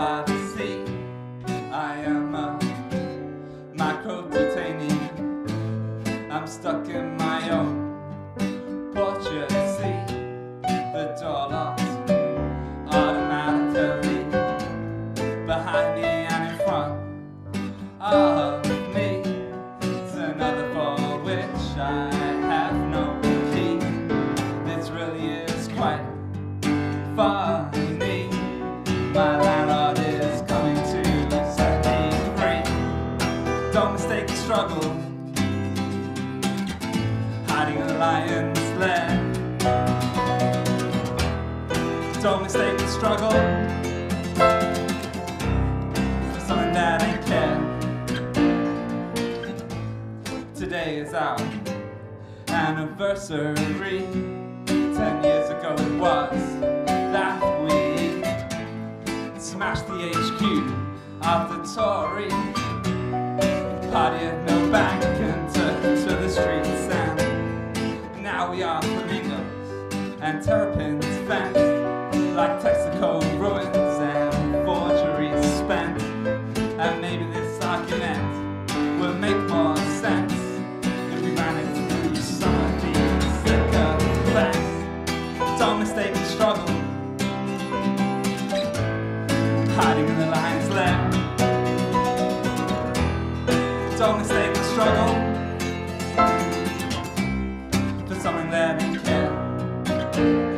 by the sea. I am a micro detainee. I'm stuck in my own portrait. See the door locked automatically behind me and in front of me. It's another for which I. In a lion's lair. Don't mistake the struggle for something that ain't care. Today is our anniversary. Ten years ago it was that we smashed the HQ of the Tory party at Millbank and terrapins bent like Texaco care.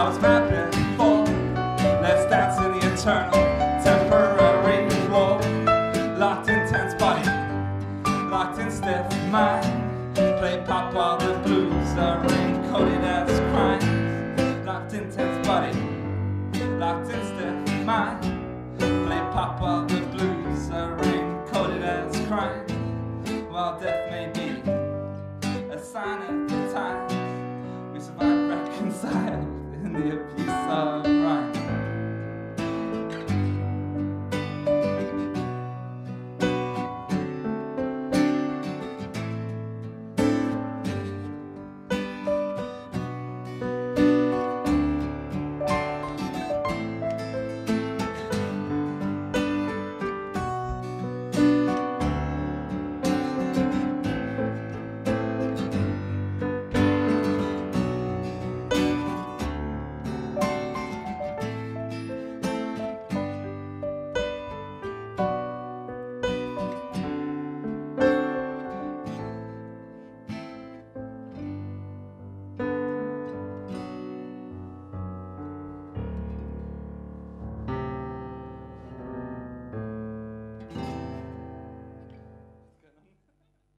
I was mapping for. Let's dance in the eternal temporary floor. Locked in tense body, locked in stiff mind. Play pop while the blues are rain-coated as crime. Locked in tense body, locked in stiff mind. Play pop while the blues are rain-coated as crime. While death may be a sign of the